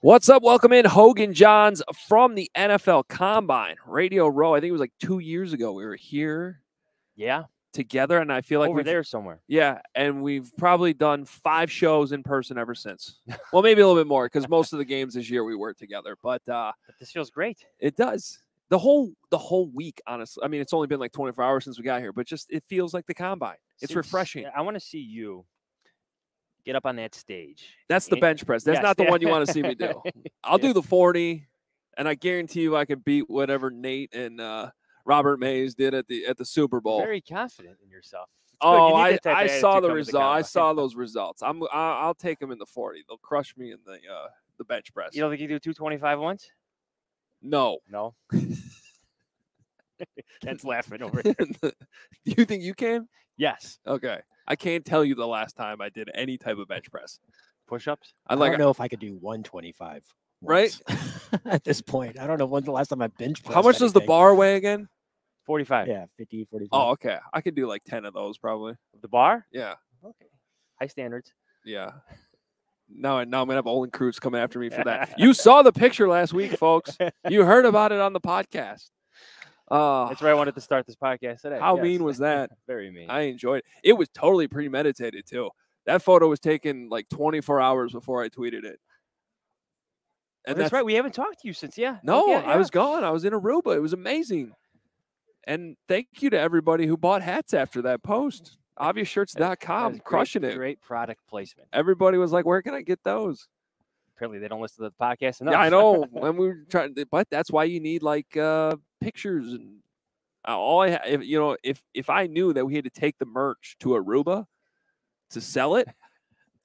What's up? Welcome in Hoge and Jahns from the NFL Combine Radio Row. I think it was like two years ago. We were here Yeah, together, and I feel like over we're there somewhere. Yeah, and we've probably done five shows in person ever since. well, maybe a little bit more because most of the games this year we were together, but uh, But this feels great. it does. The whole the whole week, honestly. I mean, it's only been like 24 hours since we got here, but just it feels like the combine. It's refreshing. I want to see you get up on that stage. That's the Eh, bench press. That's yes, not the one you want to see me do. I'll do the 40, and I guarantee you I can beat whatever Nate and uh, Robert Mays did at the at the Super Bowl. Very confident in yourself. It's. Oh, I, that type of I saw the result. I saw those results. I'm I- I'll take them in the 40. They'll crush me in the uh, the bench press. You don't think you do 225 once? no. No. Ken's laughing over here. do you think you can? Yes. Okay. I can't tell you the last time I did any type of bench press. Push ups? I I like don't know if I could do 125. Right? At this point, I don't know when's the last time I bench. how much pressed does the bar weigh again? 45. Yeah, 50, 45. Oh, okay. I could do like 10 of those probably. The bar? Yeah. Okay. High standards. Yeah. Now, now I'm gonna have Olin Kreutz coming after me for that. You saw the picture last week, folks. You heard about it on the podcast. Uh, That's where I wanted to start this podcast today. how yes. mean was that? Very mean. I enjoyed it. It was totally premeditated too. That photo was taken like 24 hours before I tweeted it. Oh, that's, right. We haven't talked to you since. Yeah. No, yeah, I was gone. I was in Aruba. It was amazing. And thank you to everybody who bought hats after that post. Was Obviousshirts.com, great- crushing it. Great product placement. Everybody was like, "Where can I get those?" Apparently, they don't listen to the podcast enough. Yeah, I know. when we were trying, to, but that's why you need like uh pictures and uh, all I ha- if you know if if I knew that we had to take the merch to Aruba to sell it,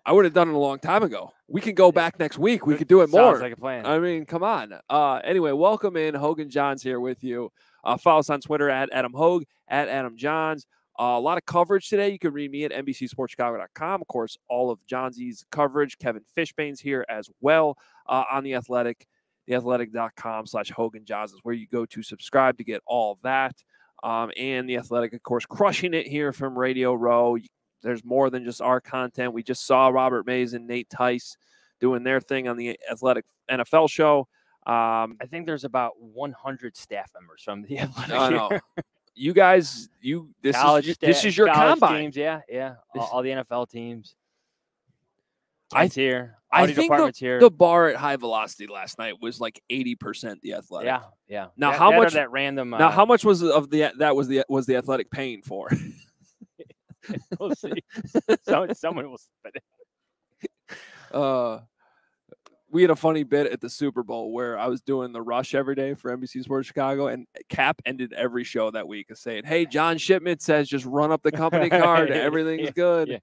I would have done it a long time ago. We can go back next week. We could do it Sounds more. like a plan. I mean, come on. Uh, anyway, welcome in. Hoge and Jahns here with you. Uh, follow us on Twitter at Adam Hoge, at Adam Jahns. Uh, a lot of coverage today. You can read me at NBCSportsChicago.com. Of course, all of Johnsy's coverage. Kevin Fishbain's here as well uh, on The Athletic. TheAthletic.com slash Hoge and Jahns is where you go to subscribe to get all that. Um, and The Athletic, of course, crushing it here from Radio Row. There's more than just our content. We just saw Robert Mays and Nate Tice doing their thing on the Athletic NFL show. Um, I think there's about 100 staff members from the athletic. I know. You guys, you this college is this is your combine. teams. Yeah, yeah. All, all the NFL teams. I here. I think department's here. The bar at high velocity last night was like eighty percent the athletic. yeah, yeah. Now, That- how that much- that random? Now, uh, how much was of the that was the was the athletic paying for? We'll see. so, someone will it. uh, we had a funny bit at the Super Bowl where I was doing the rush every day for NBC Sports Chicago, and Cap ended every show that week of saying, "Hey, John Shipman says just run up the company card, everything's Yeah, good." yeah.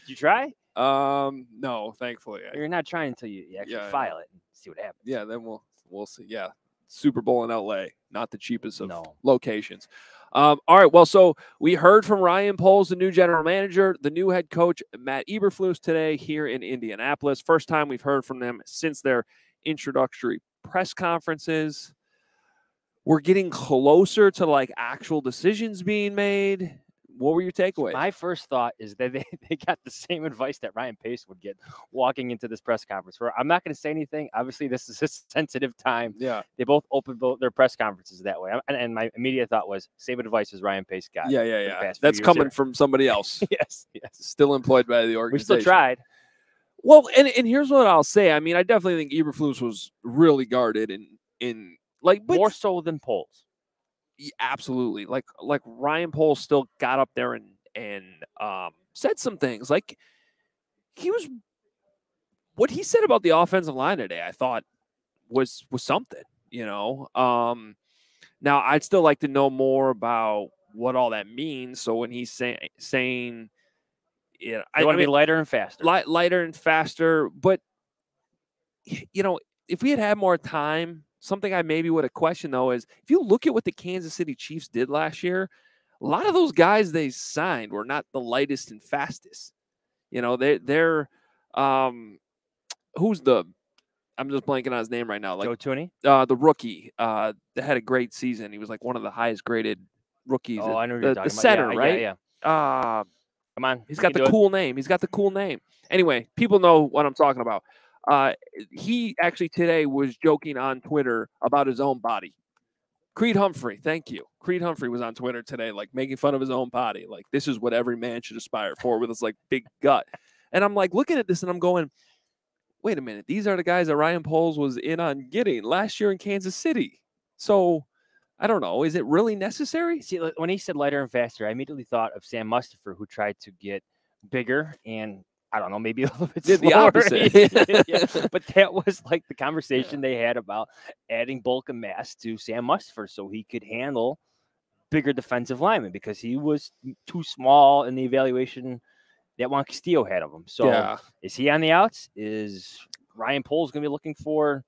Did you try? Um, no, thankfully, You're not trying until you, you actually Yeah, file it and see what happens. yeah, then we'll we'll see. Yeah, Super Bowl in LA, not the cheapest of No. locations. Um, all right, well, so we heard from Ryan Poles, the new general manager, the new head coach Matt Eberflus today here in Indianapolis. First time we've heard from them since their introductory press conferences. We're getting closer to like actual decisions being made. What were your takeaways? My first thought is that they, they got the same advice that Ryan Pace would get walking into this press conference. Where I'm not going to say anything. Obviously, this is a sensitive time. yeah, They both opened both their press conferences that way. And, and my immediate thought was, same advice as Ryan Pace got. yeah, yeah, yeah. That's coming here. from somebody else, yes, yes. still employed by the organization. We still tried. Well, and, and here's what I'll say. I mean, I definitely think Eberflus was really guarded in in like More so than Poles. Absolutely like like Ryan Poles still got up there and and um said some things like he was what he said about the offensive line today. I thought was was something, you know. Um now I'd still like to know more about what all that means. So when he's saying saying yeah, I, I, want to be lighter and faster. light, lighter and faster. But you know, if we had had more time, something I maybe would have questioned though is if you look at what the Kansas City Chiefs did last year, a lot of those guys they signed were not the lightest and fastest. You know, they they're um who's the I'm just blanking on his name right now. Like Joe Thuney. uh the rookie uh that had a great season. He was like one of the highest graded rookies. Oh, at- I know the, you're the talking about. center, yeah, right? Yeah, yeah. Uh Come on. He's got the do it. cool name. He's got the cool name. Anyway, people know what I'm talking about. Uh, he actually today was joking on Twitter about his own body. Creed Humphrey, thank you. Creed Humphrey was on Twitter today, like making fun of his own body. Like this is what every man should aspire for with his like big gut. And I'm like looking at this and I'm going, wait a minute, these are the guys that Ryan Poles was in on getting last year in Kansas City. So I don't know. Is it really necessary? See, when he said lighter and faster, I immediately thought of Sam Mustipher, who tried to get bigger and I don't know, maybe a little bit Did the opposite. Yeah, But that was like the conversation they had about adding bulk and mass to Sam Mustipher so he could handle bigger defensive linemen because he was too small in the evaluation that Juan Castillo had of him. So yeah. is he on the outs? Is Ryan Poles going to be looking for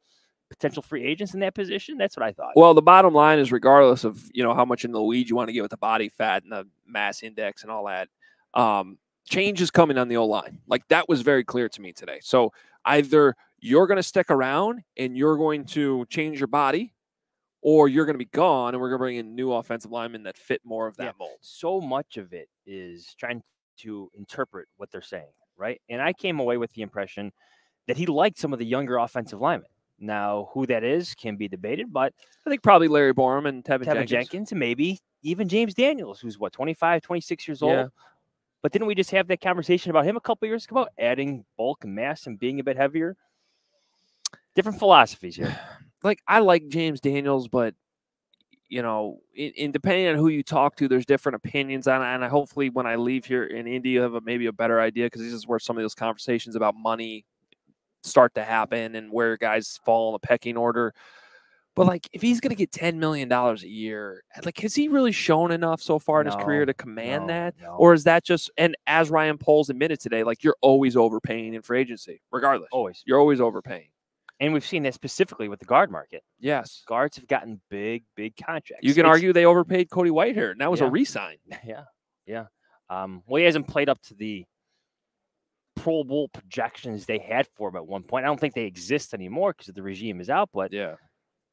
potential free agents in that position? That's what I thought. Well, the bottom line is, regardless of you know how much in the weeds you want to get with the body fat and the mass index and all that, um, change is coming on the O line. Like that was very clear to me today. So either you're going to stick around and you're going to change your body, or you're going to be gone and we're going to bring in new offensive linemen that fit more of that Yeah. mold. so much of it is trying to interpret what they're saying, right? And I came away with the impression that he liked some of the younger offensive linemen. Now, who that is can be debated, but I think probably Larry Borom and Teven, Teven Jenkins. Jenkins. and maybe even James Daniels, who's what, 25, 26 years old. Yeah. But didn't we just have that conversation about him a couple years ago about adding bulk and mass and being a bit heavier? Different philosophies here. like I like James Daniels, but you know, in, in depending on who you talk to, there's different opinions on it. And I hopefully when I leave here in India, you have a, maybe a better idea because this is where some of those conversations about money start to happen and where guys fall in the pecking order. But like, if he's going to get ten million dollars a year, like, has he really shown enough so far in his career to command No, that? no. Or is that just and as Ryan Poles admitted today, like you're always overpaying in free agency, regardless. always. You're always overpaying. And we've seen that specifically with the guard market. Yes. Guards have gotten big, big contracts. You can It's- argue they overpaid Cody Whitehair, and that was a Yeah. re-sign. Yeah, yeah. Um, well, he hasn't played up to the Pro Bowl projections they had for him at one point. I don't think they exist anymore because the regime is out. But Yeah.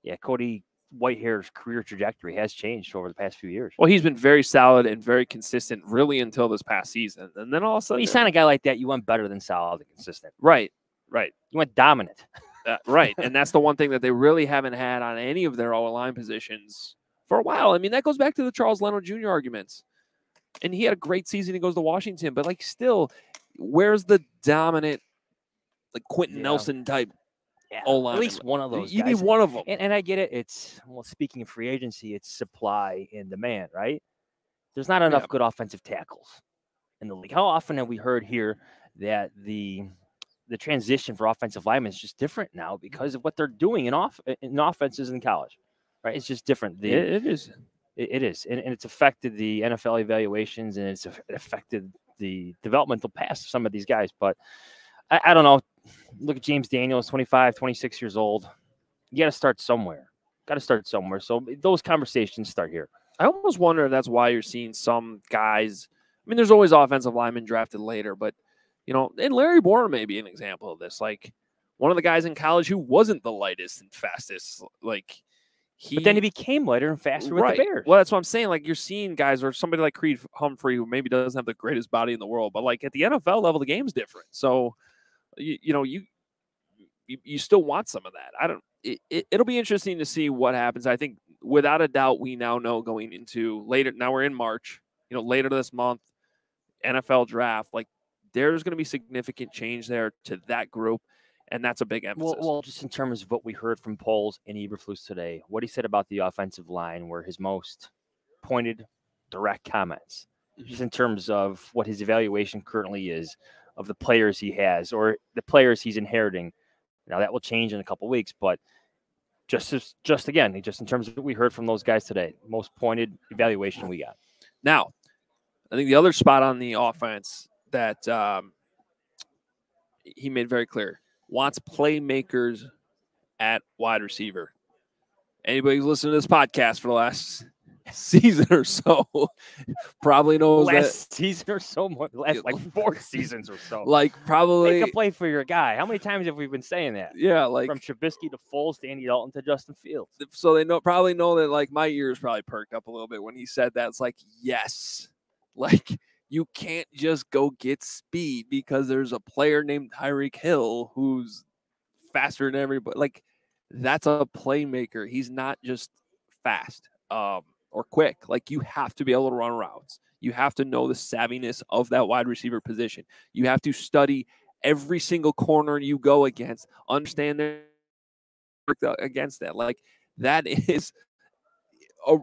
Yeah, Cody Whitehair's career trajectory has changed over the past few years. Well, he's been very solid and very consistent, really, until this past season, and then all of a When sudden, you sign a guy like that, you want better than solid and consistent. right, right, You want dominant. uh, right, and that's the one thing that they really haven't had on any of their O line positions for a while. I mean, that goes back to the Charles Leno Jr. arguments, and he had a great season. He goes to Washington, but like, still, where's the dominant, like Quenton Yeah. Nelson type Yeah, O at least one of those. You guys. need one of them. And, and I get it. It's well, speaking of free agency, it's supply and demand, right? There's not enough good offensive tackles in the league. How often have we heard here that the the transition for offensive linemen is just different now because of what they're doing in off in offenses in college, right? It's just different. The, It- it is. it, it is, and, and it's affected the NFL evaluations, and it's affected the developmental pass of some of these guys. But I, I don't know. Look at James Daniels, 25, 26 years old. You got to start somewhere. Got to start somewhere. So those conversations start here. I almost wonder if that's why you're seeing some guys. I mean, there's always offensive linemen drafted later, but you know, and Larry Borom may be an example of this. Like one of the guys in college who wasn't the lightest and fastest. Like he, But then he became lighter and faster with right. the Bears. Well, that's what I'm saying. Like you're seeing guys or somebody like Creed Humphrey who maybe doesn't have the greatest body in the world, but like at the NFL level, the game's different. So you, you know you, you you still want some of that. I don't. It, it, it'll be interesting to see what happens. I think without a doubt, we now know going into later. Now we're in March. You know, later this month, NFL draft. Like there's going to be significant change there to that group, and that's a big emphasis. Well, well, just in terms of what we heard from Poles and Eberflus today, what he said about the offensive line were his most pointed, direct comments. Mm-hmm. Just in terms of what his evaluation currently is of the players he has or the players he's inheriting. Now that will change in a couple weeks, but just as, just again, just in terms of what we heard from those guys today, most pointed evaluation we got. Now, I think the other spot on the offense that um, he made very clear wants playmakers at wide receiver. Anybody who's listened to this podcast for the last season or so probably knows Last season or so, more, last like four seasons or so. Like probably, Make a play for your guy. How many times have we been saying that? yeah, like From Trubisky to Foles to Andy Dalton to Justin Fields. so they know probably know that like my ears probably perked up a little bit when he said that. It's like yes, like you can't just go get speed because there's a player named Tyreek Hill who's faster than everybody. Like that's a playmaker. He's not just fast um, or quick. Like you have to be able to run routes. You have to know the savviness of that wide receiver position. You have to study every single corner you go against, understand their against that. Like that is a,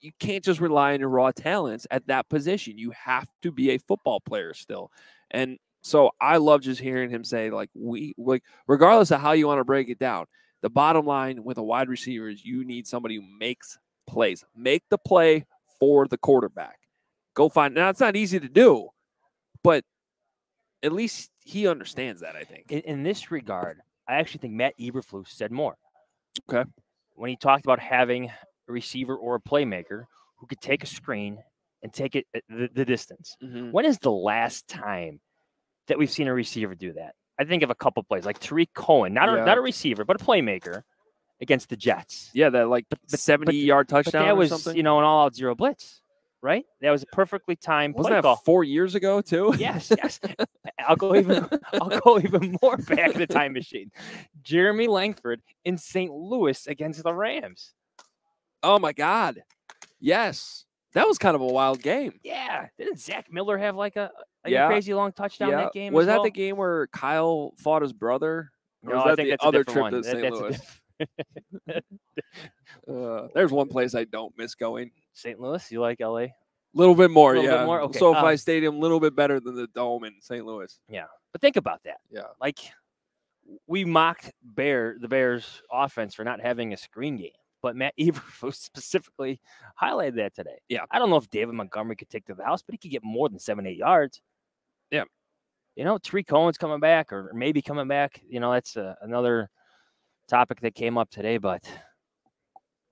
you can't just rely on your raw talents at that position. You have to be a football player still. And so I love just hearing him say, like, we like regardless of how you want to break it down, the bottom line with a wide receiver is you need somebody who makes plays. Make the play for the quarterback. Go find now it's not easy to do, but at least he understands that, I think. In, in this regard, I actually think Matt Eberflus said more. Okay. When he talked about having a receiver or a playmaker who could take a screen and take it the, the distance. Mm-hmm. When is the last time that we've seen a receiver do that? I think of a couple plays like Tarik Cohen, not Yeah. a, not a receiver, but a playmaker against the Jets. Yeah, that like but- 70 yard But touchdown that or was, something. you know, an all-out zero blitz, right? That was a perfectly timed Wasn't play that call. four years ago too? Yes, yes. I'll go even I'll go even more back in the time machine. Jeremy Langford in St. Louis against the Rams. Oh my God. Yes. That was kind of a wild game. Yeah, didn't Zach Miller have like a, a Yeah. crazy long touchdown yeah. that game? Was as that well? the game where Kyle fought his brother? Or No, was I that think the that's a other different trip one. to That- St. that's a Louis? Uh, there's one place I don't miss going. St. Louis, you like LA? A little bit more, Little bit yeah. more? Okay, SoFi um, Stadium, a little bit better than the Dome in St. Louis. Yeah, but think about that. Yeah. Like we mocked Bear the Bears offense for not having a screen game, but Matt Eberflus specifically highlighted that today. Yeah. I don't know if David Montgomery could take to the house, but he could get more than seven, eight yards. Yeah. You know, Tarik Cohen's coming back or maybe coming back. You know, that's uh, another topic that came up today, but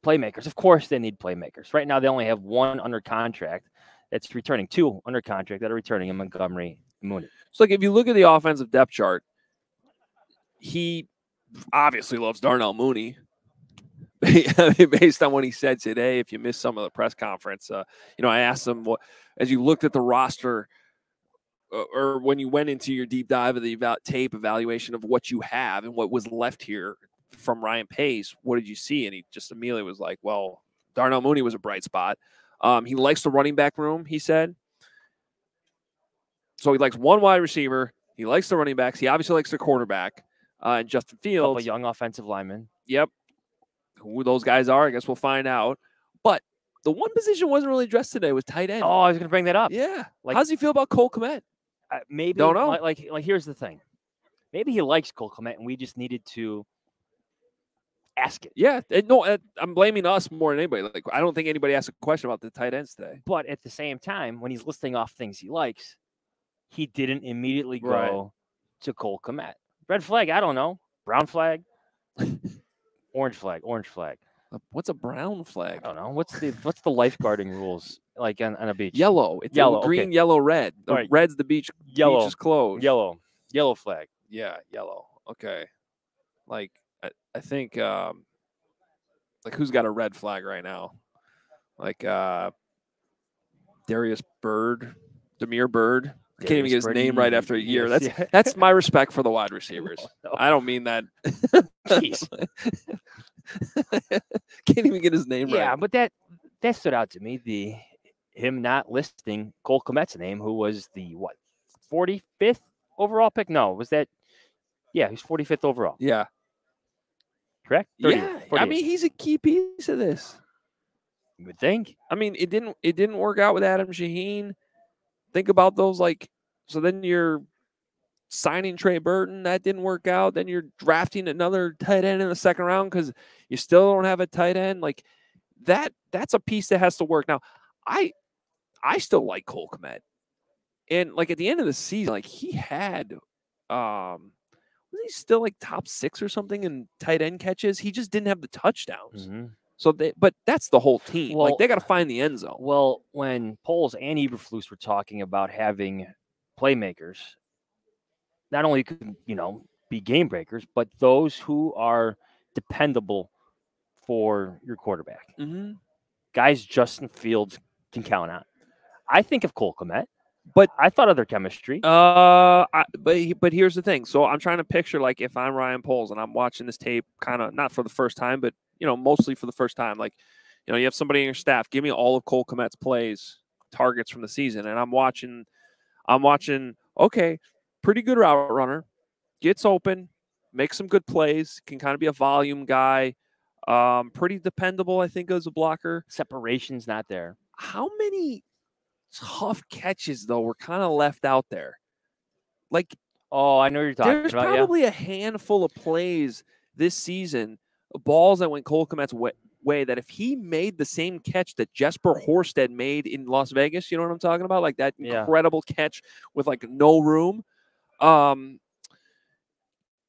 playmakers, of course, they need playmakers. Right now, they only have one under contract that's returning, two under contract that are returning in Montgomery Mooney. So, like, if you look at the offensive depth chart, he obviously loves Darnell Mooney. Based on what he said today, if you missed some of the press conference, uh, you know, I asked him what, as you looked at the roster, uh, or when you went into your deep dive of the eval- tape evaluation of what you have and what was left here from Ryan Pace, what did you see? And he just immediately was like, "Well, Darnell Mooney was a bright spot. Um, he likes the running back room." He said. So he likes one wide receiver. He likes the running backs. He obviously likes the quarterback. Uh, and Justin Fields. young offensive lineman. Yep. Who those guys are, I guess we'll find out. But the one position wasn't really addressed today was tight end. Oh, I was going to bring that up. yeah. like- How does he feel about Cole Kmet? Uh, maybe Don't know. Like, like, like, here's the thing. Maybe he likes Cole Kmet, and we just needed to ask it. Yeah. it- no, I'm blaming us more than anybody. Like, I don't think anybody asked a question about the tight ends today. But at the same time, when he's listing off things he likes, he didn't immediately go Right. to Cole Kmet. Red flag, I don't know. Brown flag, orange flag, orange flag. What's a brown flag? I don't know. What's the what's the lifeguarding rules like on, on a beach? Yellow. It's Yellow, yellow. okay. Green, yellow, red. The Alright. red's the beach. Yellow, Beach is closed. yellow, yellow flag. Yeah, yellow. Okay. Like I, I think um like who's got a red flag right now? Like uh Darius Byrd, Damiere Byrd. I can't even get his name right after a year. That's yeah. that's my respect for the wide receivers. No, I don't mean that. Can't even get his name Yeah, right. Yeah, but that that stood out to me. The him not listing Cole Kmet's name, who was the what forty fifth overall pick? No, was that? Yeah, he's forty fifth overall. Yeah. Correct. 30th, Yeah. I mean, he's a key piece of this. you would think. I mean, it didn't it didn't work out with Adam Shaheen. Think about those like so then you're signing Trey Burton, that didn't work out. Then you're drafting another tight end in the second round because you still don't have a tight end. Like that that's a piece that has to work. Now, I I still like Cole Kmet. And like at the end of the season, like he had um was he still like top six or something in tight end catches? He just didn't have the touchdowns. Mhm. So they, but that's the whole team. Well- like they got to find the end zone. Well, when Poles and Eberflus were talking about having playmakers, not only could you know be game breakers, but those who are dependable for your quarterback. Mm-hmm. guys Justin Fields can count on. I think of Cole Kmet. I thought of their chemistry. Uh, I, but he- but here's the thing. So I'm trying to picture like if I'm Ryan Poles and I'm watching this tape, kind of not for the first time, but you know, mostly for the first time. Like, you know, you have somebody in your staff. Give me all of Cole Kmet's plays, targets from the season, and I'm watching. I'm watching. Okay, pretty good route runner, gets open, makes some good plays, can kind of be a volume guy. Um, pretty dependable, I think, as a blocker. Separation's not there. How many tough catches though were kind of left out there? Like Oh, I know what you're talking there's about. Yeah. probably a handful of plays this season, balls that went Cole Kmet's way, way that if he made the same catch that Jesper Horsted made in Las Vegas, you know what I'm talking about? Like that Yeah. incredible catch with like no room. Um,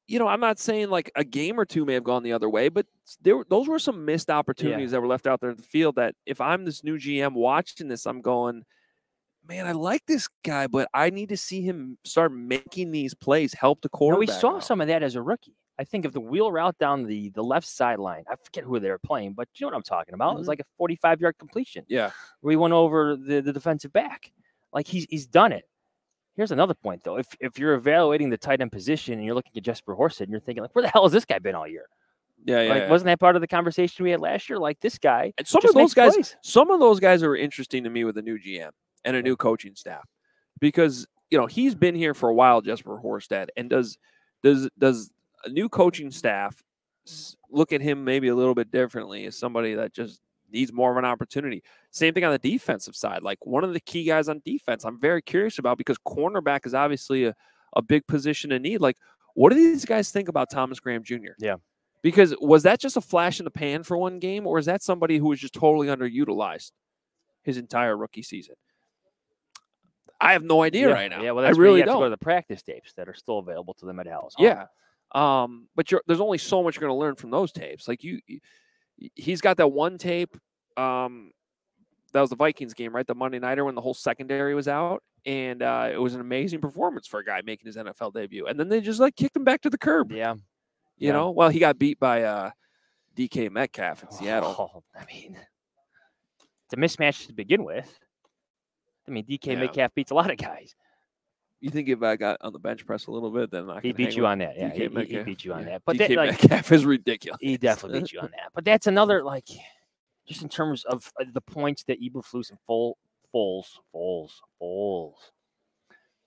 you know, I'm not saying like a game or two may have gone the other way, but there those were some missed opportunities that were left out there in the field. That if I'm this new GM watching this, I'm going, man, I like this guy, but I need to see him start making these plays, help the Now, we saw out." some of that as a rookie. I think of the wheel route down the the left sideline. I forget who they were playing, but you know what I'm talking about. It was Mhm. like a 45 yard completion. Yeah. where he went over the, the defensive back. Like he's he's done it. Here's another point though. If if you're evaluating the tight end position and you're looking at Jesper Horsted and you're thinking like, where the hell has this guy been all year? Yeah, yeah. like, yeah. wasn't that part of the conversation we had last year? Like this guy, And some of those guys, plays. some of those guys are interesting to me with a new GM and a new coaching staff because you know he's been here for a while, Jesper Horsted, and does does does a new coaching staff look at him maybe a little bit differently as somebody that just needs more of an opportunity. Same thing on the defensive side. Like one of the key guys on defense, I'm very curious about because cornerback is obviously a, a big position to need. Like, what do these guys think about Thomas Graham Jr.? Yeah. Because was that just a flash in the pan for one game, or is that somebody who was just totally underutilized his entire rookie season? I have no idea yeah, right now. Yeah, well, I that's where really you have don't. to go to the practice tapes that are still available to them at House. Yeah. Um, but you're, there's only so much you're going to learn from those tapes. Like you, y- y- he's got that one tape. Um, that was the Vikings game, right? The Monday nighter when the whole secondary was out, and uh, it was an amazing performance for a guy making his NFL debut. And then they just like kicked him back to the curb. yeah. You yeah. know, well, he got beat by uh, DK Metcalf in Seattle. Oh, I mean, it's a mismatch to begin with. I mean, DK Yeah. Metcalf beats a lot of guys. You think if I got on the bench press a little bit, then I He beat you on that. Yeah, he, he- beat you on Yeah. that. But DK that, like, Metcalf is ridiculous. he definitely beat you on that. But that's another like, just in terms of uh, the points that Eberflus and Fol- Foles, Foles, Foles,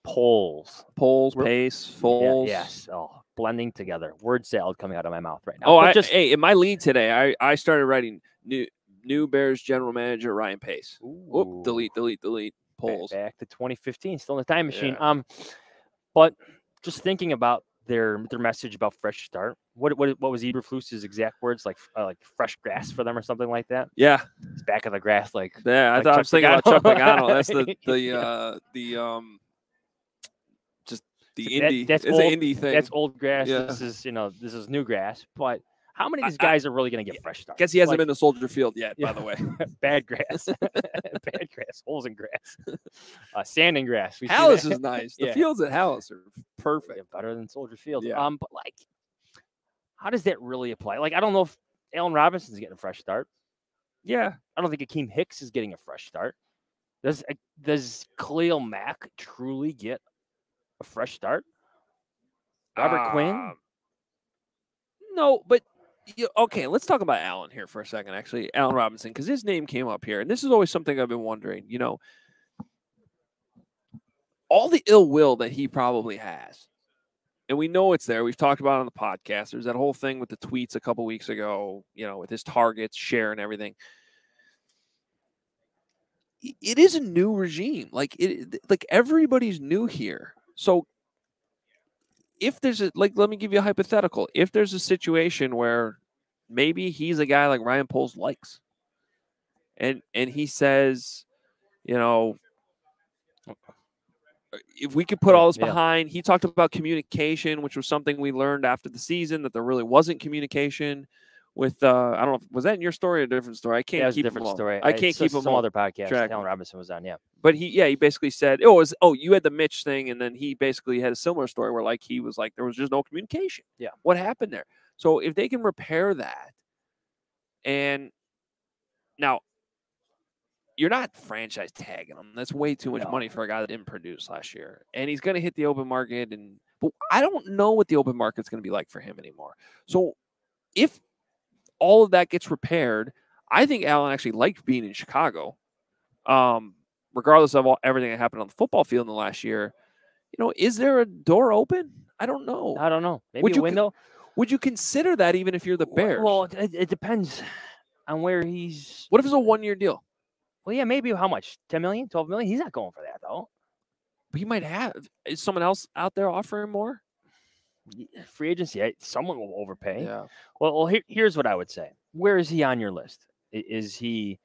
Poles, Poles, pace, yeah, Foles. yes, oh, blending together. Word salad coming out of my mouth right now. Oh, But I, just hey, in my lead today, I, I started writing new new Bears general manager Ryan Pace. Whoop, Ooh. delete, delete, delete. Poles. back to 2015, still in the time machine. Yeah. Um, but just thinking about their their message about fresh start. What what what was Eberflus's exact words like? Uh, like fresh grass for them or something like that. Yeah, It's back of the grass, like yeah. I Like thought I was thinking about Chuck Pagano. Pagano. That's the the uh, the um, just the That- Indy. that's it's old- an indie thing. that's old grass. Yeah. This is you know this is new grass. But how many of I- these I- guys are really going to get fresh starts? Guess he hasn't Like, been to Soldier Field yet. Yeah. By the way, bad grass, bad grass, holes in grass, uh, sand and grass. We Halas is nice. The Yeah. fields at Halas are perfect. Yeah, better than Soldier Field. Yeah. Um, but like, how does that really apply? Like, I don't know if Allen Robinson's getting a fresh start. Yeah, I don't think Akiem Hicks is getting a fresh start. Does uh, does Khalil Mack truly get a fresh start? Robert Quinn. Um, No, but you, okay, let's talk about Allen here for a second. Actually, Allen Robinson, because his name came up here, and this is always something I've been wondering. You know, all the ill will that he probably has, and we know it's there. We've talked about on the podcast. There's that whole thing with the tweets a couple weeks ago. You know, with his targets, share, and everything. It is a new regime. Like it, like everybody's new here. So if there's a like let me give you a hypothetical if there's a situation where maybe he's a guy like ryan poles likes and and he says you know uh, if we could put all this yeah. behind he talked about communication which was something we learned after the season that there really wasn't communication with uh i don't know was that in your story or a different story i can't Yeah, a keep 'em different all- story. i can't it's keep him some all other podcast. track. Allen Robinson was on. Yeah. but he yeah he basically said oh it was oh you had the mitch thing and then he basically had a similar story where like he was like there was just no communication Yeah. what happened there so if they can repair that and now you're not franchise tagging him. That's way too much No. money for a guy that didn't produce last year. And he's going to hit the open market. And but I don't know what the open market's going to be like for him anymore. So if all of that gets repaired, I think Allen actually liked being in Chicago. Um, regardless of all, everything that happened on the football field in the last year, you know, is there a door open? I don't know. I don't know. Maybe Would a you window. Would you consider that even if you're the Bears? Well, it, it depends on where he's. what if it's a one year deal? Well, yeah, maybe how much? 10 million, 12 million? He's not going for that, though. But he might have. Is someone else out there offering more? Y- eh, Free agency, eh, someone will overpay. Yeah. Well, well here, here's what I would say. Where is he on your list? Is he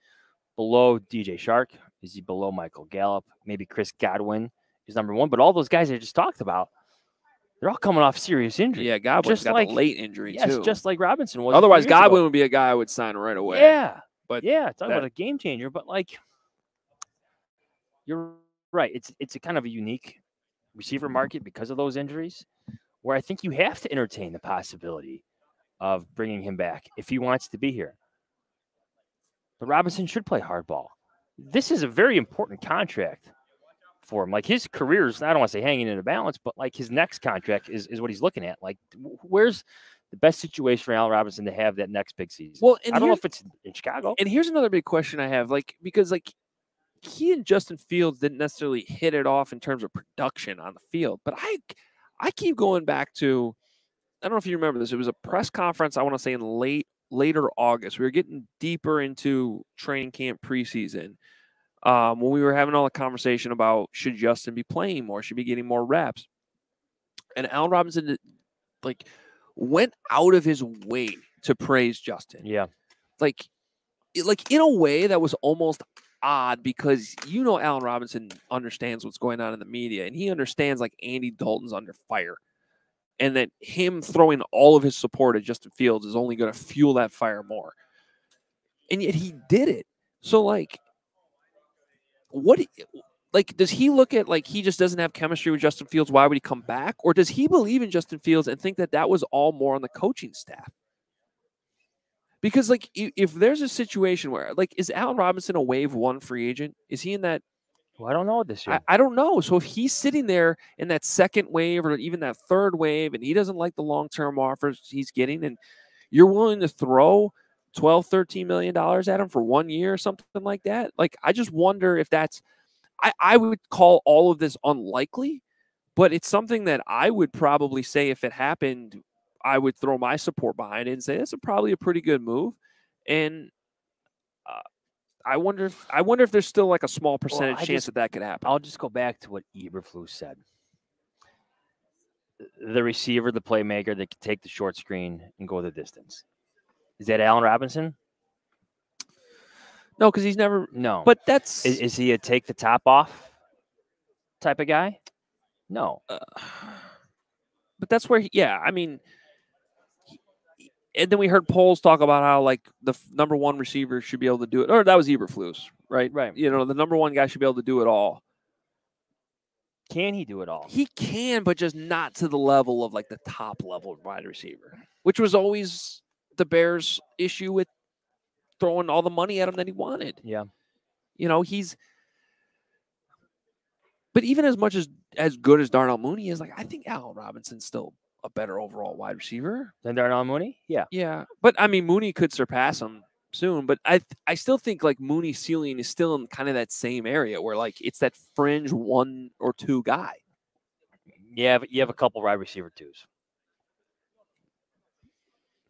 below DJ Chark? Is he below Michael Gallup? Maybe Chris Godwin is number one. But all those guys I just talked about, they're all coming off serious injuries. Yeah, Godwin's Just got like- the late injury yes, too. just like Robinson was. a Otherwise, years ago. Godwin would be a guy I would sign right away. Yeah, but yeah, talk about a game changer. But like, you're right. It's it's a kind of a unique receiver market because of those injuries, where I think you have to entertain the possibility of bringing him back if he wants to be here. But Robinson should play hardball. This is a very important contract for him. Like his career's, I don't want to say hanging in a balance, but like his next contract is, is what he's looking at. Like, where's the best situation for Allen Robinson to have that next big season? Well, and I don't know if it's in Chicago. And here's another big question I have, like because like he and Justin Fields didn't necessarily hit it off in terms of production on the field, but I I keep going back to I don't know if you remember this. It was a press conference. I want to say in late later August. We were getting deeper into training camp preseason. Um, when we were having all the conversation about should Justin be playing more, should be getting more reps, and Allen Robinson like went out of his way to praise Justin Yeah. like like in a way that was almost odd because you know Allen Robinson understands what's going on in the media and he understands like Andy Dalton's under fire and that him throwing all of his support at Justin Fields is only going to fuel that fire more. And yet he did it. So like what like does he look at like he just doesn't have chemistry with Justin Fields why would he come back or does he believe in Justin Fields and think that that was all more on the coaching staff? Because like if there's a situation where like is Allen Robinson a wave one free agent? Is he in that? Well, I don't know this year. I, I don't know. So if he's sitting there in that second wave or even that third wave and he doesn't like the long term offers he's getting and you're willing to throw 12 13 million dollars at him for one year or something like that like i just wonder if that's i i would call all of this unlikely but it's something that i would probably say if it happened i would throw my support behind it and say that's a, probably a pretty good move and uh, i wonder if i wonder if there's still like a small percentage I chance just- that that could happen I'll just go back to what Eberflus said. The receiver, the playmaker that can take the short screen and go the distance. Is that Allen Robinson? no because he's never No. but that's is, is he a take the top off type of guy? No. uh, but that's where, he, yeah, I mean, and then we heard Poles talk about how like the number one receiver should be able to do it, or that was Eberflus, right? Right. You know, the number one guy should be able to do it all. Can he do it all? He can, but just not to the level of like the top level wide receiver, which was always the Bears' issue with throwing all the money at him that he wanted. Yeah. You know, he's. But even as much as as good as Darnell Mooney is, like I think Allen Robinson's still a better overall wide receiver. than Darnell Mooney? Yeah. Yeah, but I mean Mooney could surpass him soon. But I I still think like Mooney's ceiling is still in kind of that same area where like it's that fringe one or two guy. Yeah, but you have a couple wide receiver twos.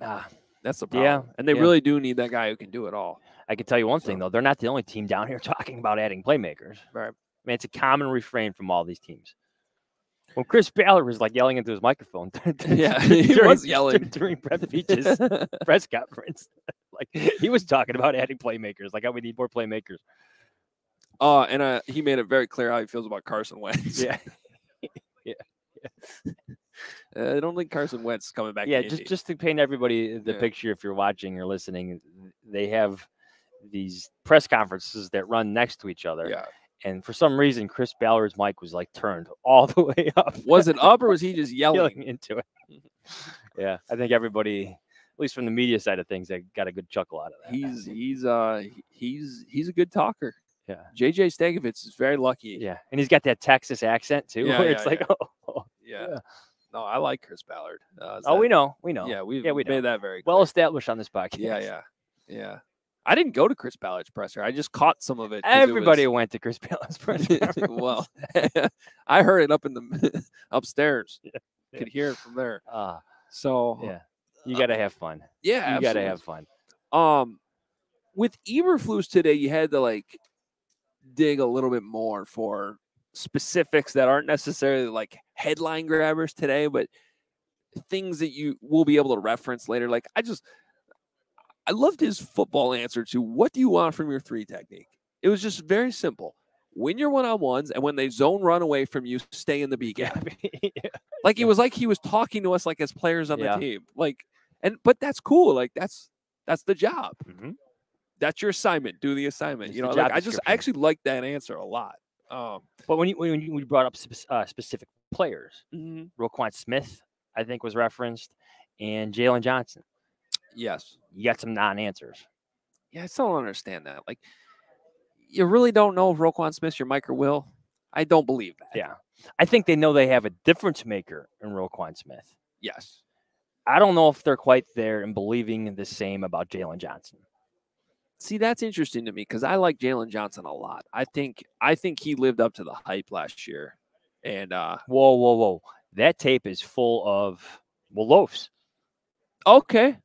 Ah, That's the Yeah, and they yeah. really do need that guy who can do it all. I can tell you one thing though, they're not the only team down here talking about adding playmakers. Right. I mean, it's a common refrain from all these teams. When Chris Ballard was like yelling into his microphone, Yeah, he during- was yelling. during Brett Veach's press conference. like he was talking about adding playmakers. Like, how we need more playmakers. uh, and uh, he made it very clear how he feels about Carson Wentz. Yeah, Uh, I don't think Carson Wentz is coming back. yeah. Just Indy. just to paint everybody the Yeah. picture, if you're watching or listening, they have these press conferences that run next to each other. yeah. And for some reason, Chris Ballard's mic was like turned all the way up. Was it up or was he just yelling? yelling into it. yeah, I think everybody, at least from the media side of things, they got a good chuckle out of that. He's he's uh he's he's a good talker. Yeah. JJ Stankevitz is very lucky. Yeah, and he's got that Texas accent too. Yeah, where yeah, it's like, yeah. oh, yeah. Yeah. No, I like Chris Ballard. Uh, oh, that- we know, we know. Yeah, we've, yeah, we made know. that very well established on this podcast. Yeah, yeah, yeah. I didn't go to Chris Ballard's presser. I just caught some of it Everybody was- went to Chris Ballard's press well, I heard it up in the upstairs. Yeah. Could hear it from there. Ah, So yeah, you got to have fun. yeah, You got to have fun. Um, with Eberflus today, you had to like dig a little bit more for specifics that aren't necessarily like headline grabbers today, but things that you will be able to reference later. Like I just, I loved his football answer to what do you want from your three technique. It was just very simple. Win your one on ones, and when they zone run away from you, stay in the B gap. yeah. Like it was like he was talking to us like as players on Yeah. the team. Like, and but that's cool. Like that's that's the job Mhm. that's your assignment. Do the assignment. It's you know, like I just I actually like that answer a lot. Um, But when you when you, when you brought up uh, specific players, Roquan Smith, I think was referenced, and Jaylon Johnson, yes, you got some non-answers. yeah, I still don't understand that. Like, you really don't know if Roquan Smith's your Mike or Will. I don't believe that. Yeah, I think they know they have a difference maker in Roquan Smith. Yes. I don't know if they're quite there and believing the same about Jaylon Johnson. See, that's interesting to me because I like Jaylon Johnson a lot. I think I think he lived up to the hype last year, and uh Whoa, whoa, whoa! That tape is full of well loafs. okay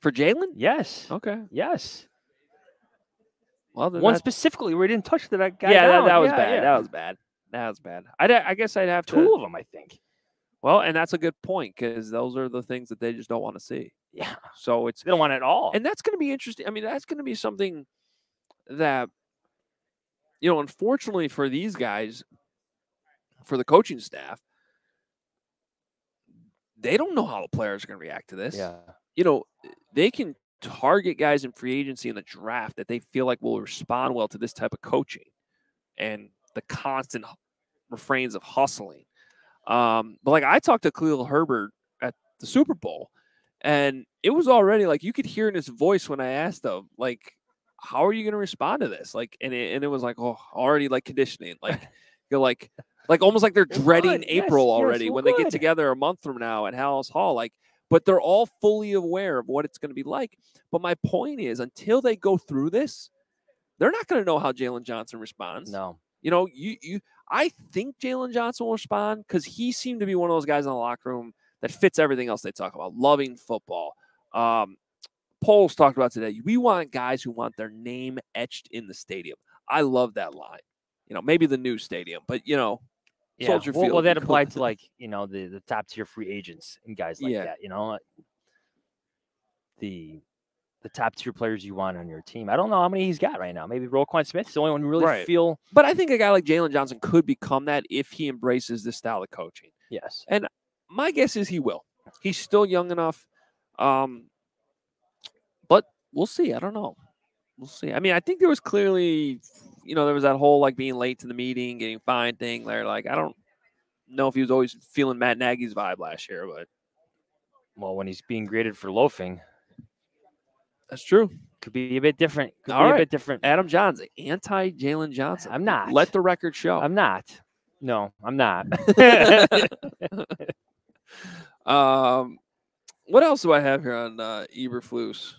for Jaylon. Yes, Okay, yes. well, then One that- specifically where he didn't touch that guy. yeah, that, that was Yeah, bad. yeah. That was bad. That was bad. I I guess I'd have to. two of them, I think. Well, and that's a good point because those are the things that they just don't want to see. Yeah, So it's they don't want it at all. and that's going to be interesting. I mean, that's going to be something that you know, unfortunately for these guys, for the coaching staff, they don't know how the players are going to react to this. yeah, You know, they can target guys in free agency in the draft that they feel like will respond well to this type of coaching and the constant refrains of hustling. Um, but like I talked to Khalil Herbert at the Super Bowl, and it was already like you could hear in his voice when I asked him, like, how are you going to respond to this? Like, and it, and it was like, oh, already like conditioning, like you're like, like almost like they're dreading good. April yes, already when they get together a month from now at Halas Hall. Like, but they're all fully aware of what it's going to be like. But my point is, until they go through this, they're not going to know how Jaylon Johnson responds. no, You know, you you I think Jaylon Johnson will respond because he seemed to be one of those guys in the locker room that fits everything else they talk about, loving football. Um, Poles talked about today. We want guys who want their name etched in the stadium. I love that line. You know, maybe the new stadium, but you know, yeah. Soldier well, well, that applied to like you know the the top tier free agents and guys like Yeah. that. You know, the the top tier players you want on your team. I don't know how many he's got right now. Maybe Roquan Smith's the only one who really Right. feel but I think a guy like Jaylon Johnson could become that if he embraces this style of coaching. yes. And my guess is he will. He's still young enough. Um, but we'll see. I don't know. We'll see. I mean, I think there was clearly, you know, there was that whole like being late to the meeting, getting fined thing there. Like, I don't know if he was always feeling Matt Nagy's vibe last year, but Well, when he's being graded for loafing, that's true. could be a bit different. Could All be a bit different. Adam Jahns, anti Jaylon Johnson. I'm not. Let the record show. I'm not. No, I'm not. Um, what else do I have here on uh, Eberflus?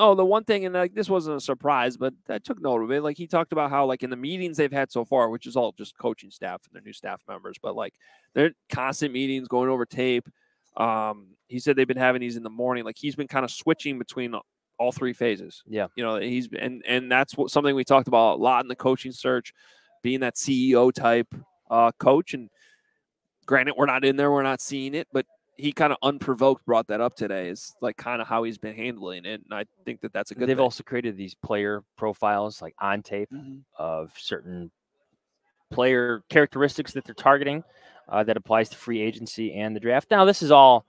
Oh, the one thing, and like this wasn't a surprise, but I took note of it. Like he talked about how, like in the meetings they've had so far, which is all just coaching staff and their new staff members, but like they're constant meetings going over tape. Um, he said they've been having these in the morning. Like he's been kind of switching between all three phases. Yeah. you know, he's and and that's what something we talked about a lot in the coaching search, being that CEO type uh, coach. And granted, we're not in there, we're not seeing it, but he kind of unprovoked brought that up today. Is like kind of how he's been handling it, and I think that that's a good. They've thing. also created these player profiles like on tape Mhm. of certain player characteristics that they're targeting uh, that applies to free agency and the draft. Now, this is all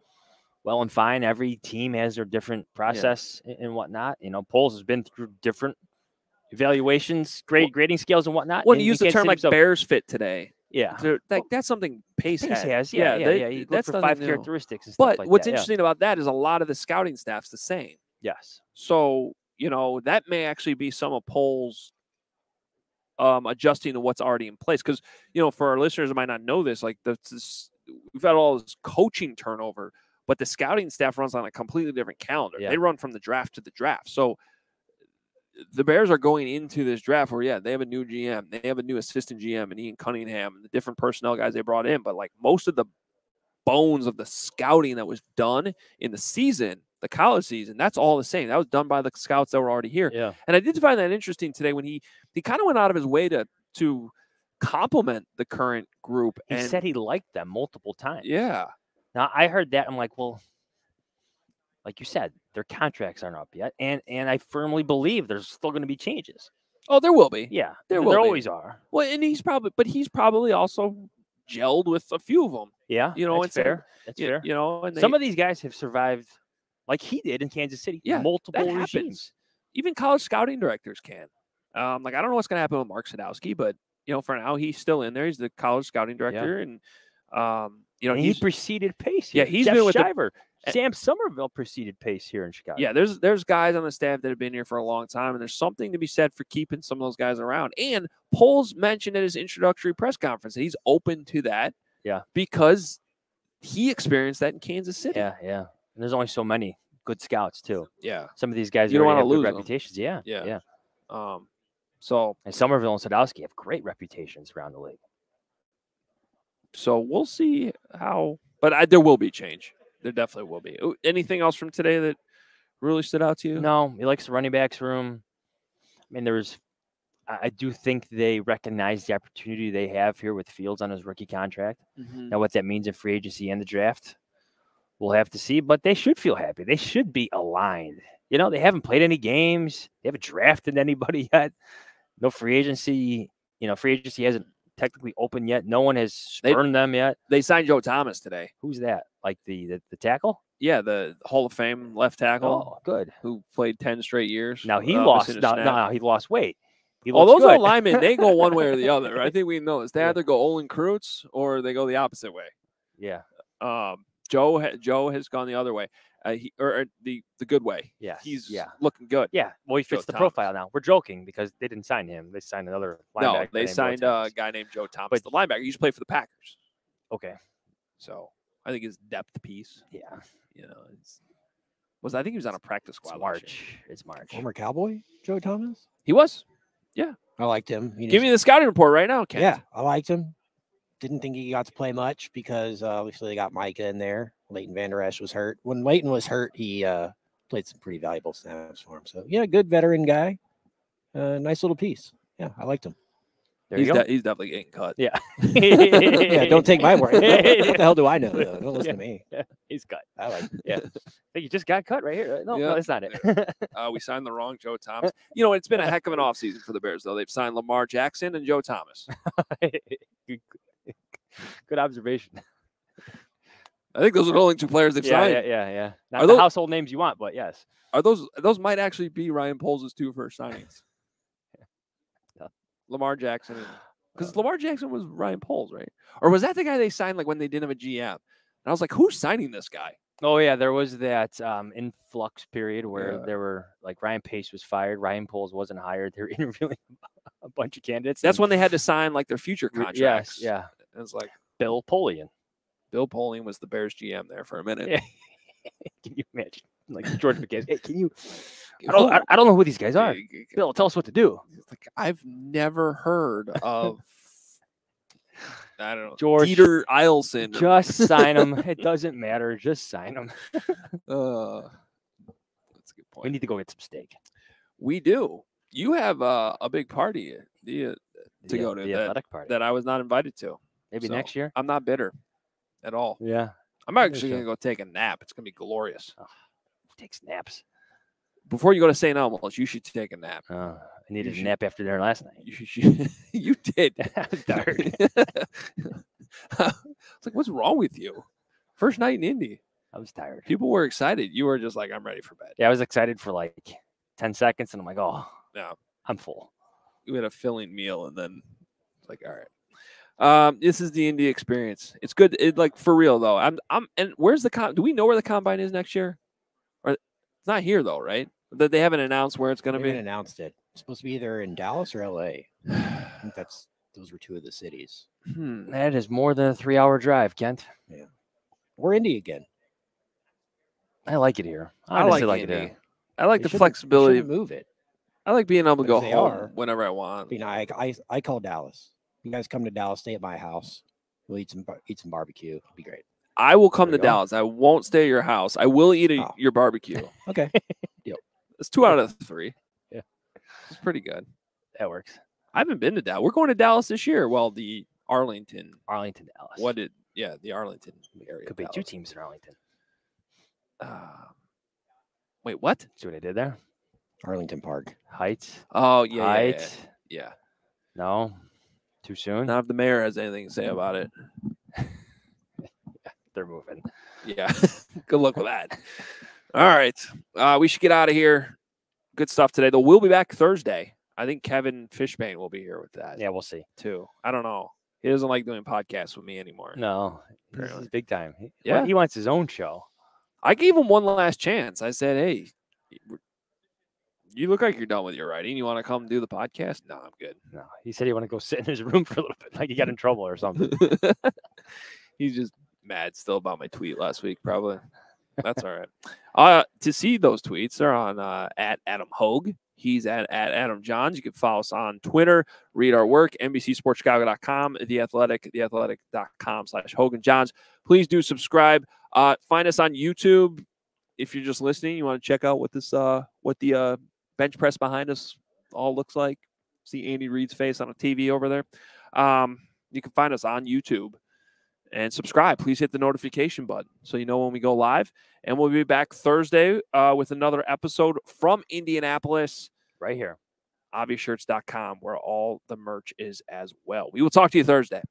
well and fine. Every team has their different process a- and whatnot. You know, Poles has been through different evaluations, grade grading scales and whatnot. Well, and you use the term term like Bears fit today. Yeah, To- like that's something Pace, Pace had. has. Yeah, yeah, they- yeah. You look that's for five new. characteristics and stuff But like what's that. yeah. interesting about that is a lot of the scouting staff's the same. Yes. So you know, that may actually be some of Poles um, adjusting to what's already in place. Because you know, for our listeners who might not know this, like the, this, we've had all this coaching turnover, but the scouting staff runs on a completely different calendar. Yeah. They run from the draft to the draft. So the Bears are going into this draft where, yeah, they have a new GM, they have a new assistant GM, and Ian Cunningham, and the different personnel guys they brought in. But like most of the bones of the scouting that was done in the season, the college season, that's all the same. That was done by the scouts that were already here. Yeah. And I did find that interesting today when he he kind of went out of his way to to compliment the current group. He and said he liked them multiple times. yeah, Now I heard that. I'm like, well, like you said, their contracts aren't up yet, and and I firmly believe there's still going to be changes. oh, there will be. Yeah, There there, will be. always are. Well, and he's probably, but he's probably also gelled with a few of them. Yeah, You know, some- fair. That's You, fair. you know, and they, Some of these guys have survived, like he did in Kansas City. Yeah, that multiple happens. even college scouting directors can. Um, like I don't know what's going to happen with Mark Sadowski, but you know, for now he's still in there. He's the college scouting director, and um, you know, and he preceded Pace. Yeah, he's Jeff been with the- Shiver. and- Sam Somerville preceded Pace here in Chicago. yeah. There's there's guys on the staff that have been here for a long time, and there's something to be said for keeping some of those guys around. And Poles mentioned at his introductory press conference that he's open to that. Yeah. because he experienced that in Kansas City. yeah, yeah. And there's only so many good scouts too. yeah. Some of these guys You don't lose good lose reputations. Yeah, Yeah. yeah. Um, so And Somerville and Sadowski have great reputations around the league. so we'll see how, but I, there will be change. There definitely will be. Anything else from today that really stood out to you? No, he likes the running backs room. I mean, there's, I I do think they recognize the opportunity they have here with Fields on his rookie contract. Mhm. Now, what that means in free agency and the draft, we'll have to see. But they should feel happy. They should be aligned. You know, they haven't played any games. They haven't drafted anybody yet. No free agency. You know, free agency hasn't technically open yet. No one has They- spurned them yet. They signed Joe Thomas today. Who's that? Like the the, the tackle? Yeah, the Hall of Fame left tackle Oh, good. who played ten straight years. Now he uh, lost. No, no, no, he lost weight. He Oh, those good. old linemen, they go one way or the other. I think we know this. They Yeah. either go Olin Kreutz or they go the opposite way. Yeah, Um, Joe ha- Joe has gone the other way, uh, he, or, or the the good way. yeah. He's yeah. looking good. Yeah, well, he Joe fits the Thomas. profile now. We're joking because they didn't sign him. They signed another linebacker. No, they signed uh, a guy named Joe Thomas, But- the linebacker. He used to play for the Packers, Okay, so I think his depth piece. yeah, You know, it's, was I think he was on a practice it's squad. last year. March. It's March. Former Cowboy Joe Thomas. He was. Yeah, I liked him. He Give just- me the scouting report right now, Ken. Yeah, I liked him. Didn't think he got to play much because uh, obviously they got Micah in there. Leighton Vander Esch was hurt. When Leighton was hurt, he uh, played some pretty valuable snaps for him. So yeah, good veteran guy. Uh, nice little piece. Yeah, I liked him. There he's, you go. de- he's definitely getting cut. yeah. yeah, don't take my word. what the hell do I know? Though? Don't listen to me. He's cut. I like. Yeah. I you just got cut right here. No, Yeah. no, that's not it. Uh, we signed the wrong Joe Thomas. You know, it's been a heck of an offseason for the Bears, though. They've signed Lamar Jackson and Joe Thomas. good, good observation. I think those are the only two players they've Yeah, signed. yeah, yeah, yeah. Not Are the those- household names you want, but yes. Are those those might actually be Ryan Poles' two first signings? Yeah. Lamar Jackson, Uh, because Lamar Jackson was Ryan Poles, right? Or was that the guy they signed like when they didn't have a GM? And I was like, who's signing this guy? Oh yeah, there was that um, influx period where Yeah. there were like Ryan Pace was fired, Ryan Poles wasn't hired. They were interviewing a bunch of candidates. That's and when they had to sign like their future contracts. Yes, yeah. And it's like Bill Polian. Bill Polian was the Bears GM there for a minute. Yeah. Can you imagine? Like George McCain. Hey, can you? I don't. I, I don't know who these guys are. Bill, tell us what to do. Like I've never heard of. I don't know. George, Peter Eilson. Just sign them. It doesn't matter. Just sign them. Uh, that's a good point. We need to go get some steak. We do. You have uh, a big party the, To The- go to the that- athletic party. that I was not invited to. Maybe so- next year. I'm not bitter at all. Yeah. I'm actually going to go take a nap. It's going to be glorious. Take snaps. Before you go to St. Elmo's, you should take a nap. Uh, I needed a should- nap after dinner last night. You should. you did. I was tired. it's like, what's wrong with you? First night in Indy. I was tired. People were excited. You were just like, I'm ready for bed. Yeah, I was excited for like 10 seconds and I'm like, oh, Yeah. I'm full. we had a filling meal and then it's like all right um this is the Indy experience it's good it like for real though i'm i'm and where's the con do we know where the combine is next year or it's not here though right That they haven't announced where it's going to haven't be. announced it. It's supposed to be either in Dallas or LA. I think that's those were two of the cities. Hmm. That is more than a three-hour drive, Kent. Yeah, we're Indy again. I like it here. I Honestly, like, like, it here. I like They the flexibility. shouldn't move it. I like being able to But go if home are- whenever I want. I mean, I, I I call Dallas. You guys come to Dallas, stay at my house. We'll eat some bar- eat some barbecue. It'll be great. I will come to go. Dallas. I won't stay at your house. I will eat a, Oh. your barbecue. Okay. Yep. It's two out of three. Yeah. It's pretty good. That works. I haven't been to Dallas. We're going to Dallas this year. Well, the Arlington. Arlington, Dallas. What did? Yeah, the Arlington area. could be two teams in Arlington. Uh, wait, what? See what I did there? Arlington Park. Heights. Oh, yeah, yeah, yeah, Heights. yeah. No. Too soon. Not if the mayor has anything to say about it. They're moving. Yeah. Good luck with that. All right. Uh, we should get out of here. Good stuff today. Though we'll be back Thursday. I think Kevin Fishbain will be here with that Yeah, we'll see. too. I don't know. He doesn't like doing podcasts with me anymore. No, Apparently. is big time. He, Yeah. yeah, he wants his own show. I gave him one last chance. I said, "Hey, you look like you're done with your writing. You want to come do the podcast?" No, I'm good. No, he said he want to go sit in his room for a little bit, like he got in trouble or something. He's just mad still about my tweet last week, probably. That's all right. Uh, to see those tweets, they're on uh, at Adam Hoge. He's at, at Adam Jahns. You can follow us on Twitter, read our work, NBCSportsChicago.com, The Athletic, TheAthletic.com slash Hoge and Jahns. Please do subscribe. Uh, find us on YouTube. If you're just listening, you want to check out what this uh what the uh bench press behind us all looks like. See Andy Reid's face on a TV over there. Um, you can find us on YouTube and subscribe. Please hit the notification button so you know when we go live. And we'll be back Thursday uh, with another episode from Indianapolis, right here. obviousshirts.com, where all the merch is as well. We will talk to you Thursday.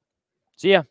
See ya.